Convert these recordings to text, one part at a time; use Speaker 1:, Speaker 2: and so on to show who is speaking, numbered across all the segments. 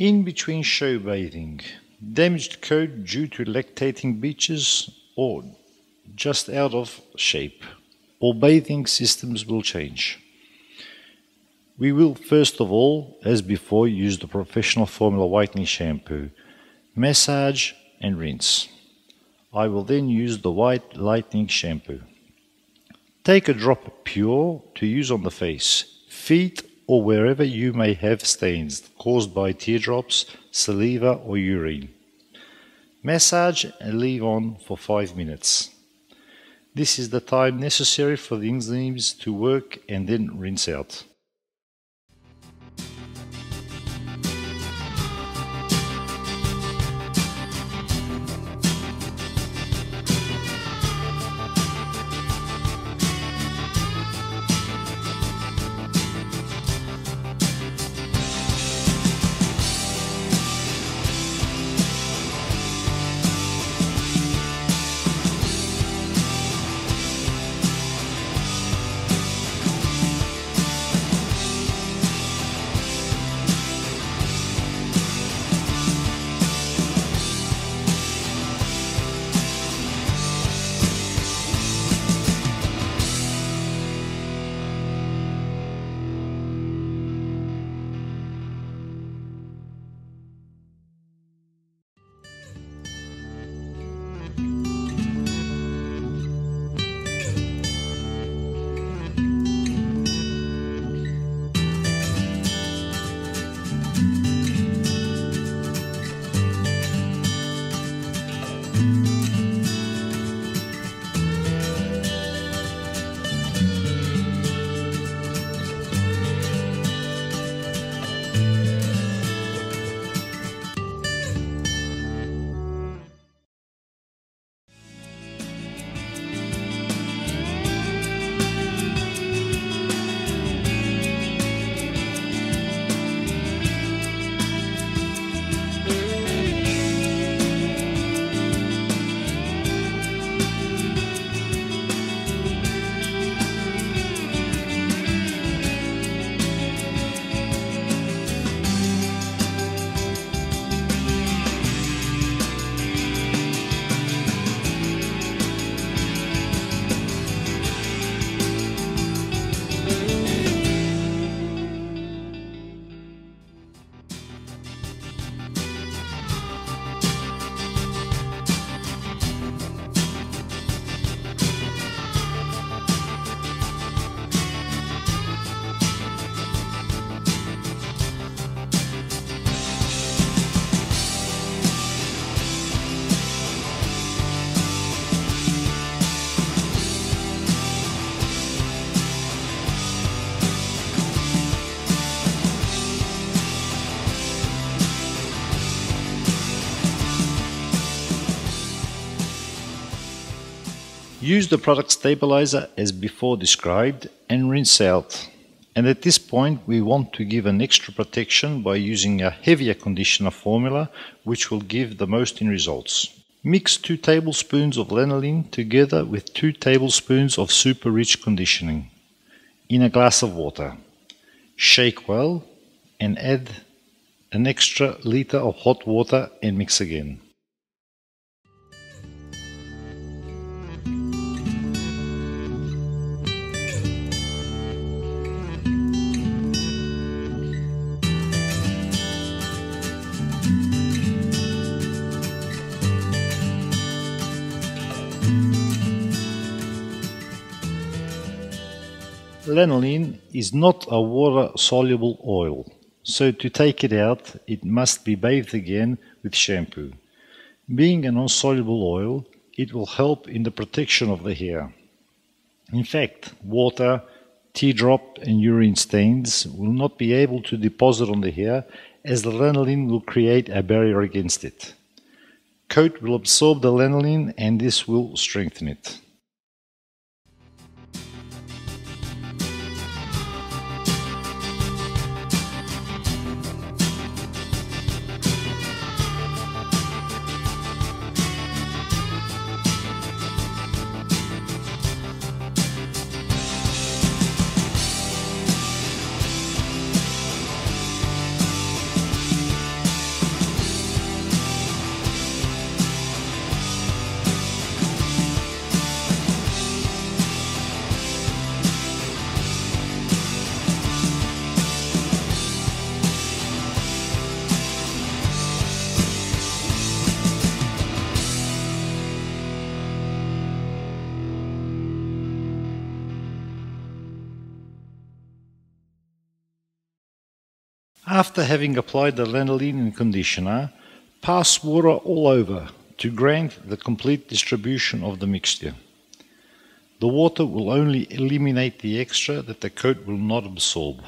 Speaker 1: In between show bathing, damaged coat due to lactating beaches or just out of shape. All bathing systems will change. We will first of all, as before, use the professional formula whitening shampoo, massage and rinse. I will then use the white lightning shampoo. Take a drop pure to use on the face, feet or wherever you may have stains caused by teardrops, saliva or urine. Massage and leave on for 5 minutes. This is the time necessary for the enzymes to work and then rinse out. Use the product stabilizer as before described and rinse out. And at this point we want to give an extra protection by using a heavier conditioner formula which will give the most in results. Mix 2 tablespoons of lanolin together with 2 tablespoons of super rich conditioning in a glass of water. Shake well and add an extra liter of hot water and mix again. Lanolin is not a water-soluble oil, so to take it out it must be bathed again with shampoo. Being a non-soluble oil, it will help in the protection of the hair. In fact, water, teardrop and urine stains will not be able to deposit on the hair as the lanolin will create a barrier against it. Coat will absorb the lanolin and this will strengthen it. After having applied the lanolin conditioner, pass water all over to grant the complete distribution of the mixture. The water will only eliminate the extra that the coat will not absorb.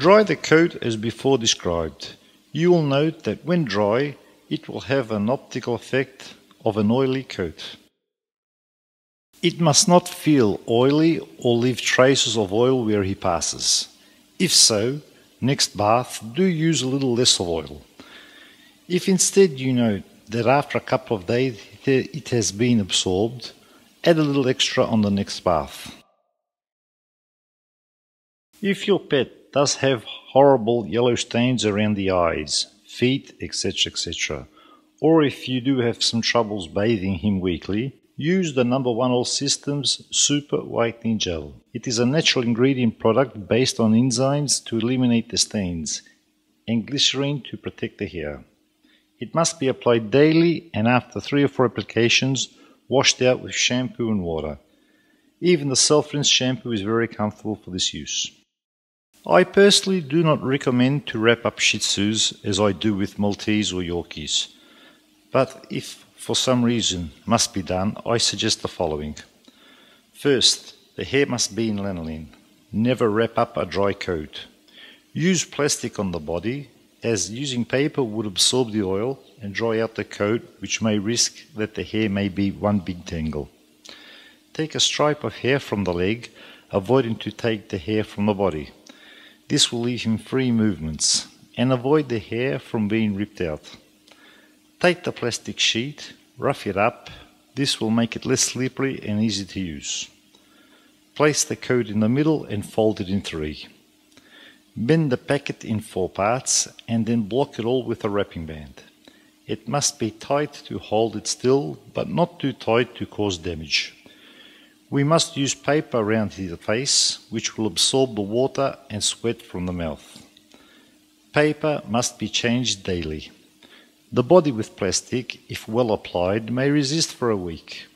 Speaker 1: Dry the coat as before described. You will note that when dry, it will have an optical effect of an oily coat. It must not feel oily or leave traces of oil where he passes. If so, next bath, do use a little less of oil. If instead you note that after a couple of days it has been absorbed, add a little extra on the next bath. If your pet does have horrible yellow stains around the eyes, feet, etc., etc. Or if you do have some troubles bathing him weekly, use the number one all systems super whitening gel. It is a natural ingredient product based on enzymes to eliminate the stains and glycerine to protect the hair. It must be applied daily and after three or four applications, washed out with shampoo and water. Even the self-rinse shampoo is very comfortable for this use. I personally do not recommend to wrap up Shih Tzus as I do with Maltese or Yorkies. But if for some reason must be done, I suggest the following. First, the hair must be in lanolin. Never wrap up a dry coat. Use plastic on the body, as using paper would absorb the oil and dry out the coat, which may risk that the hair may be one big tangle. Take a stripe of hair from the leg, avoiding to take the hair from the body. This will leave him free movements and avoid the hair from being ripped out. Take the plastic sheet, rough it up. This will make it less slippery and easy to use. Place the coat in the middle and fold it in three. Bend the packet in four parts and then block it all with a wrapping band. It must be tight to hold it still, but not too tight to cause damage. We must use paper around the face, which will absorb the water and sweat from the mouth. Paper must be changed daily. The body with plastic, if well applied, may resist for a week.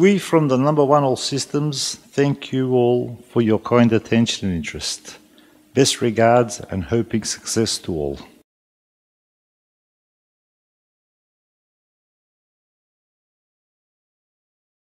Speaker 1: We from the number one all systems thank you all for your kind attention and interest. Best regards and hoping success to all.